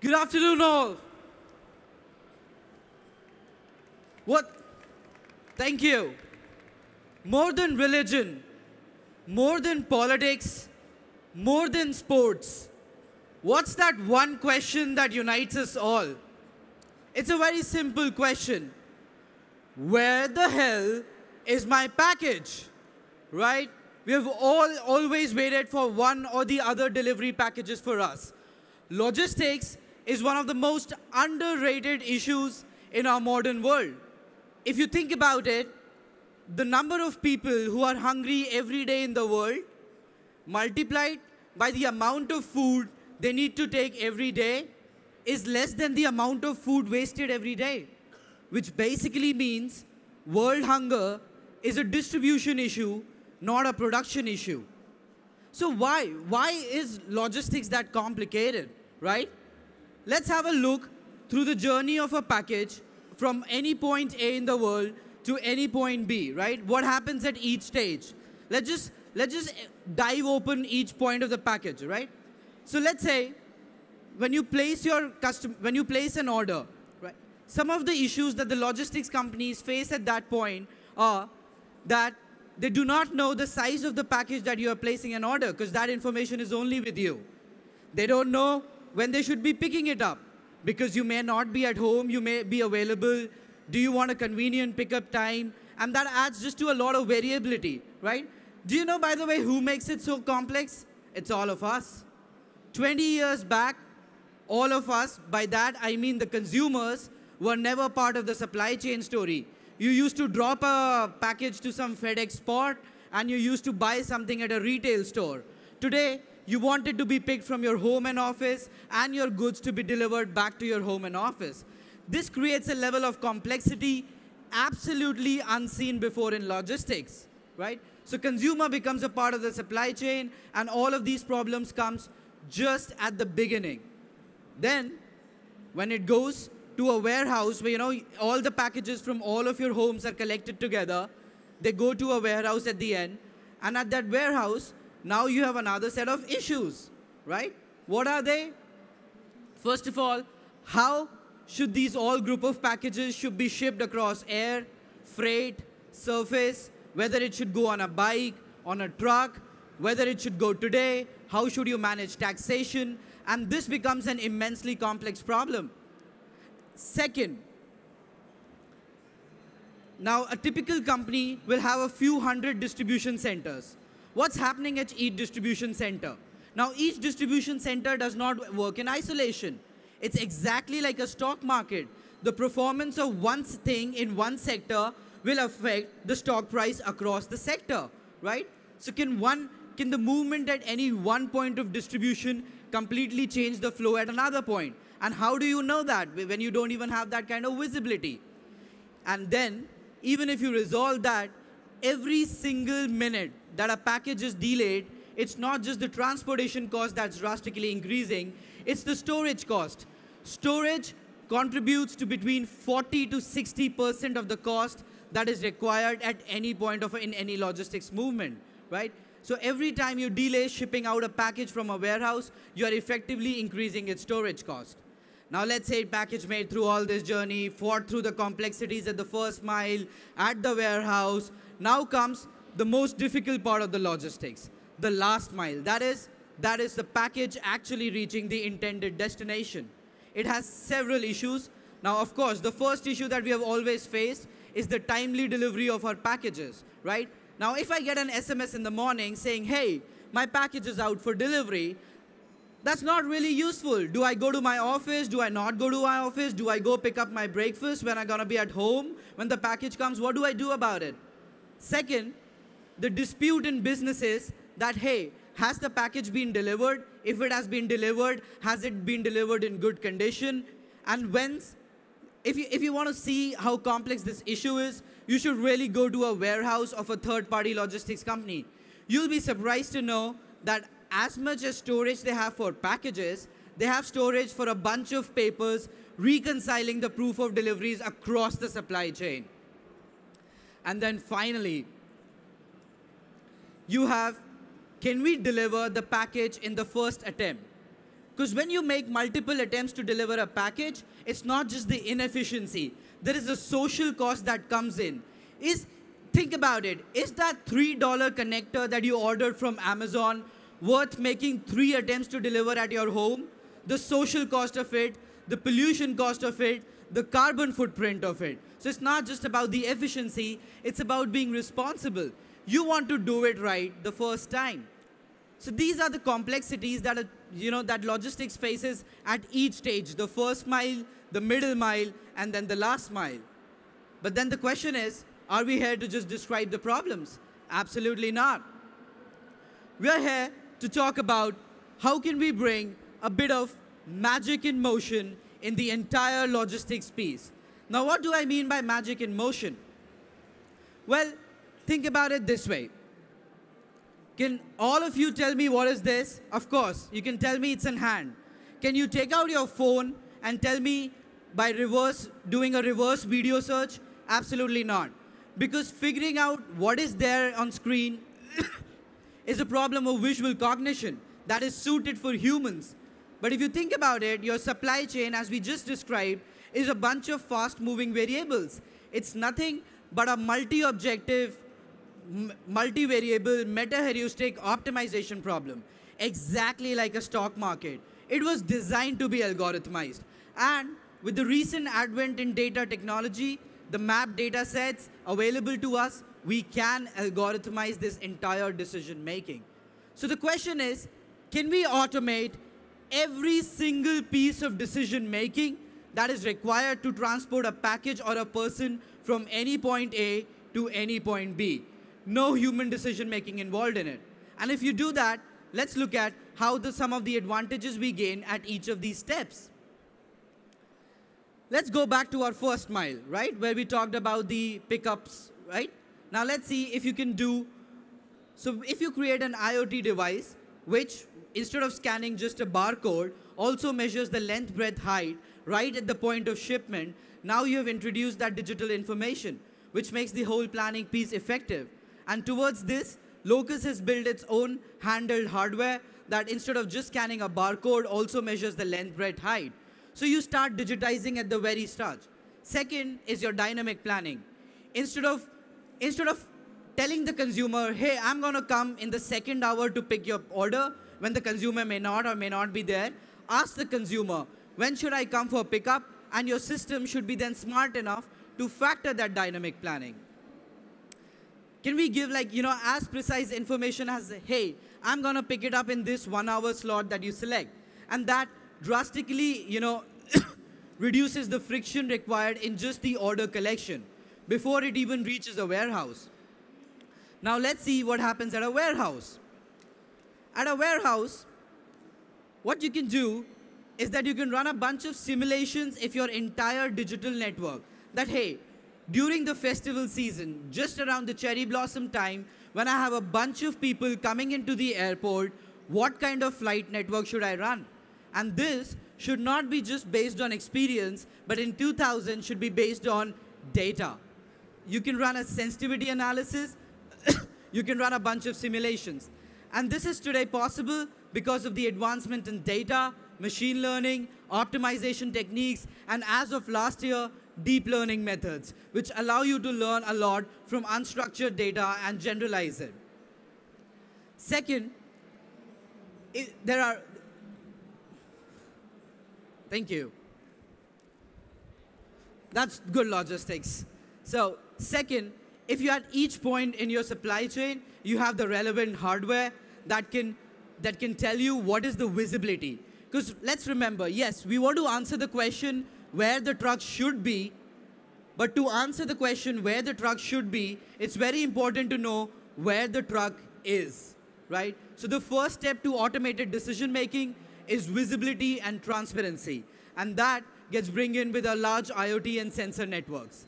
Good afternoon, all. What? Thank you. More than religion, more than politics, more than sports, what's that one question that unites us all? It's a very simple question. Where the hell is my package? Right? We have all always waited for one or the other delivery packages for us. Logistics is one of the most underrated issues in our modern world. If you think about it, the number of people who are hungry every day in the world multiplied by the amount of food they need to take every day is less than the amount of food wasted every day, which basically means world hunger is a distribution issue, not a production issue. So why? Why is logistics that complicated, right? Let's have a look through the journey of a package from any point A in the world to any point B, right? What happens at each stage? Let's just, let's just dive open each point of the package, right? So let's say when you place your custom, when you place an order, right? Some of the issues that the logistics companies face at that point are that they do not know the size of the package that you are placing an order because that information is only with you. They don't know when they should be picking it up because you may not be at home, you may be available. Do you want a convenient pickup time? And that adds just to a lot of variability, right? Do you know, by the way, who makes it so complex? It's all of us. 20 years back, all of us, by that I mean the consumers, were never part of the supply chain story. You used to drop a package to some FedEx port and you used to buy something at a retail store. Today, you want it to be picked from your home and office and your goods to be delivered back to your home and office. This creates a level of complexity absolutely unseen before in logistics, right? So consumer becomes a part of the supply chain and all of these problems comes just at the beginning. Then, when it goes to a warehouse where you know all the packages from all of your homes are collected together, they go to a warehouse at the end, and at that warehouse, now you have another set of issues, right? What are they? First of all, how should these all group of packages should be shipped across air, freight, surface, whether it should go on a bike, on a truck, whether it should go today, how should you manage taxation, and this becomes an immensely complex problem. Second, now a typical company will have a few hundred distribution centers. What's happening at each distribution center? Now each distribution center does not work in isolation. It's exactly like a stock market. The performance of one thing in one sector will affect the stock price across the sector, right? So can one can the movement at any one point of distribution completely change the flow at another point? And how do you know that when you don't even have that kind of visibility? And then, even if you resolve that, every single minute that a package is delayed, it's not just the transportation cost that's drastically increasing, it's the storage cost. Storage contributes to between 40 to 60% of the cost that is required at any point of in any logistics movement, right? So every time you delay shipping out a package from a warehouse, you are effectively increasing its storage cost. Now let's say package made through all this journey, fought through the complexities at the first mile, at the warehouse. Now comes the most difficult part of the logistics, the last mile. That is, that is the package actually reaching the intended destination. It has several issues. Now, of course, the first issue that we have always faced is the timely delivery of our packages, right? Now, if I get an SMS in the morning saying, hey, my package is out for delivery, that's not really useful. Do I go to my office? Do I not go to my office? Do I go pick up my breakfast when I'm to be at home? When the package comes, what do I do about it? Second, the dispute in business is that, hey, has the package been delivered? If it has been delivered, has it been delivered in good condition? And when's if you, if you want to see how complex this issue is, you should really go to a warehouse of a third-party logistics company. You'll be surprised to know that as much as storage they have for packages, they have storage for a bunch of papers reconciling the proof of deliveries across the supply chain. And then finally, you have, can we deliver the package in the first attempt? Because when you make multiple attempts to deliver a package, it's not just the inefficiency. There is a social cost that comes in. Is think about it. Is that $3 connector that you ordered from Amazon worth making three attempts to deliver at your home? The social cost of it, the pollution cost of it, the carbon footprint of it. So it's not just about the efficiency, it's about being responsible. You want to do it right the first time. So these are the complexities that, are, you know, that logistics faces at each stage, the first mile, the middle mile, and then the last mile. But then the question is, are we here to just describe the problems? Absolutely not. We are here to talk about how can we bring a bit of magic in motion in the entire logistics piece. Now, what do I mean by magic in motion? Well, think about it this way. Can all of you tell me what is this? Of course, you can tell me it's in hand. Can you take out your phone and tell me by reverse, doing a reverse video search? Absolutely not. Because figuring out what is there on screen is a problem of visual cognition that is suited for humans. But if you think about it, your supply chain, as we just described, is a bunch of fast-moving variables. It's nothing but a multi-objective, multi-variable, meta-heuristic optimization problem, exactly like a stock market. It was designed to be algorithmized. And with the recent advent in data technology, the map data sets available to us, we can algorithmize this entire decision making. So the question is, can we automate every single piece of decision making that is required to transport a package or a person from any point A to any point B. No human decision making involved in it. And if you do that, let's look at how the, some of the advantages we gain at each of these steps. Let's go back to our first mile, right? Where we talked about the pickups, right? Now let's see if you can do, so if you create an IoT device, which instead of scanning just a barcode, also measures the length, breadth, height right at the point of shipment. Now you have introduced that digital information, which makes the whole planning piece effective. And towards this, Locus has built its own handheld hardware that instead of just scanning a barcode, also measures the length, breadth, height. So you start digitizing at the very start. Second is your dynamic planning. Instead of, instead of telling the consumer, hey, I'm going to come in the second hour to pick your order, when the consumer may not or may not be there, ask the consumer, when should I come for pickup? And your system should be then smart enough to factor that dynamic planning. Can we give like, you know, as precise information as, hey, I'm gonna pick it up in this one hour slot that you select. And that drastically, you know, reduces the friction required in just the order collection before it even reaches a warehouse. Now let's see what happens at a warehouse. At a warehouse, what you can do is that you can run a bunch of simulations if your entire digital network. That, hey, during the festival season, just around the cherry blossom time, when I have a bunch of people coming into the airport, what kind of flight network should I run? And this should not be just based on experience, but in 2000 should be based on data. You can run a sensitivity analysis, you can run a bunch of simulations. And this is today possible because of the advancement in data, machine learning, optimization techniques, and as of last year, deep learning methods, which allow you to learn a lot from unstructured data and generalize it. Second, it, there are, thank you. That's good logistics. So second, if you at each point in your supply chain, you have the relevant hardware that can, that can tell you what is the visibility. Because let's remember, yes, we want to answer the question where the truck should be, but to answer the question where the truck should be, it's very important to know where the truck is, right? So the first step to automated decision making is visibility and transparency. And that gets bring in with our large IoT and sensor networks.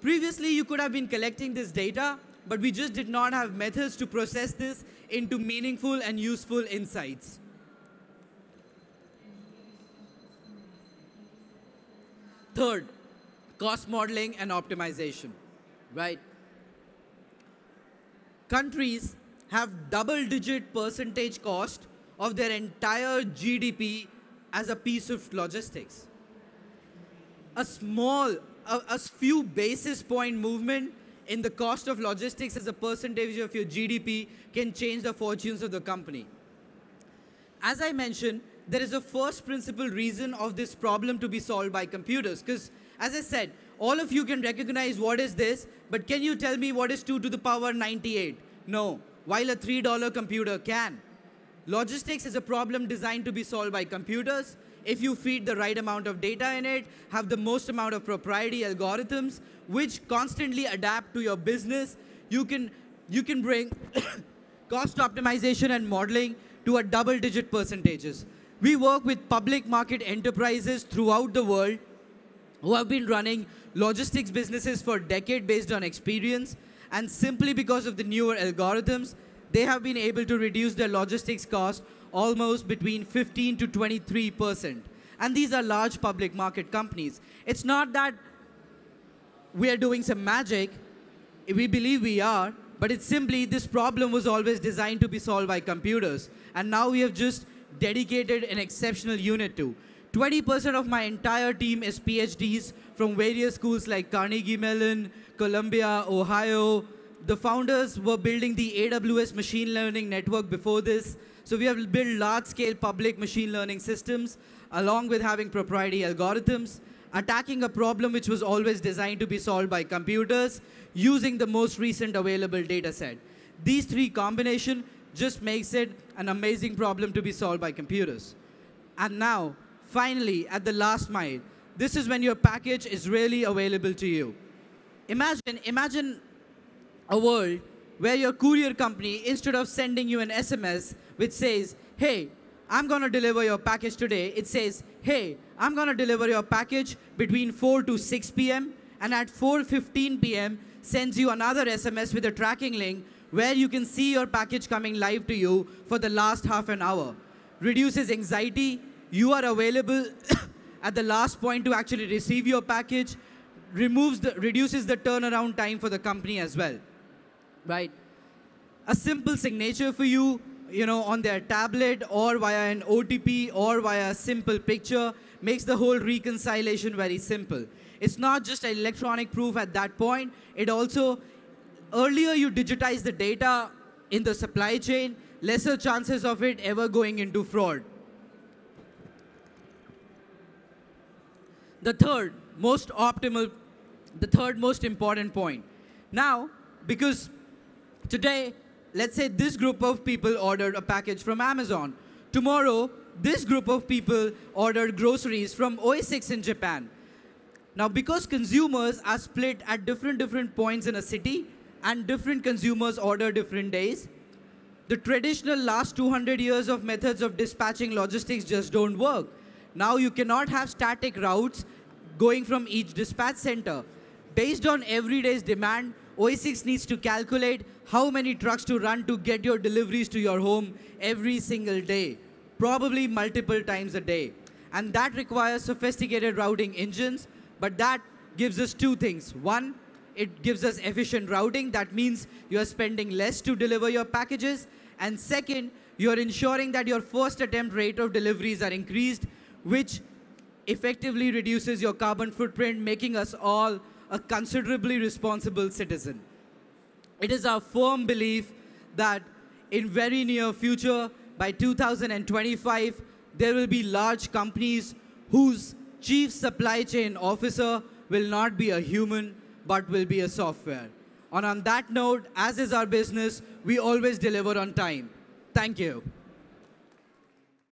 Previously, you could have been collecting this data, but we just did not have methods to process this into meaningful and useful insights. Third, cost modeling and optimization, right? Countries have double-digit percentage cost of their entire GDP as a piece of logistics. A small, a, a few basis point movement in the cost of logistics as a percentage of your GDP can change the fortunes of the company. As I mentioned, there is a first principle reason of this problem to be solved by computers. Because, as I said, all of you can recognize what is this, but can you tell me what is 2 to the power 98? No, while a $3 computer can. Logistics is a problem designed to be solved by computers. If you feed the right amount of data in it, have the most amount of proprietary algorithms, which constantly adapt to your business, you can, you can bring cost optimization and modeling to a double digit percentages. We work with public market enterprises throughout the world who have been running logistics businesses for a decade based on experience. And simply because of the newer algorithms, they have been able to reduce their logistics costs almost between 15 to 23%. And these are large public market companies. It's not that we are doing some magic. We believe we are, but it's simply this problem was always designed to be solved by computers. And now we have just dedicated an exceptional unit to. 20% of my entire team is PhDs from various schools like Carnegie Mellon, Columbia, Ohio. The founders were building the AWS machine learning network before this. So we have built large-scale public machine learning systems along with having proprietary algorithms, attacking a problem which was always designed to be solved by computers using the most recent available data set. These three combination just makes it an amazing problem to be solved by computers. And now, finally, at the last mile, this is when your package is really available to you. Imagine, imagine a world where your courier company, instead of sending you an SMS which says, hey, I'm going to deliver your package today, it says, hey, I'm going to deliver your package between 4 to 6 p.m. and at 4.15 p.m. sends you another SMS with a tracking link where you can see your package coming live to you for the last half an hour. Reduces anxiety. You are available at the last point to actually receive your package. Removes the, reduces the turnaround time for the company as well. Right? A simple signature for you, you know, on their tablet or via an OTP or via a simple picture makes the whole reconciliation very simple. It's not just electronic proof at that point. It also earlier you digitize the data in the supply chain, lesser chances of it ever going into fraud. The third most optimal, the third most important point. Now, because today, let's say this group of people ordered a package from Amazon. Tomorrow, this group of people ordered groceries from Oisix in Japan. Now, because consumers are split at different different points in a city, and different consumers order different days. The traditional last 200 years of methods of dispatching logistics just don't work. Now you cannot have static routes going from each dispatch center. Based on every day's demand, Oisix needs to calculate how many trucks to run to get your deliveries to your home every single day, probably multiple times a day. And that requires sophisticated routing engines, but that gives us two things. One, it gives us efficient routing. That means you're spending less to deliver your packages. And second, you're ensuring that your first attempt rate of deliveries are increased, which effectively reduces your carbon footprint, making us all a considerably responsible citizen. It is our firm belief that in very near future, by 2025, there will be large companies whose chief supply chain officer will not be a human, but will be a software. And on that note, as is our business, we always deliver on time. Thank you.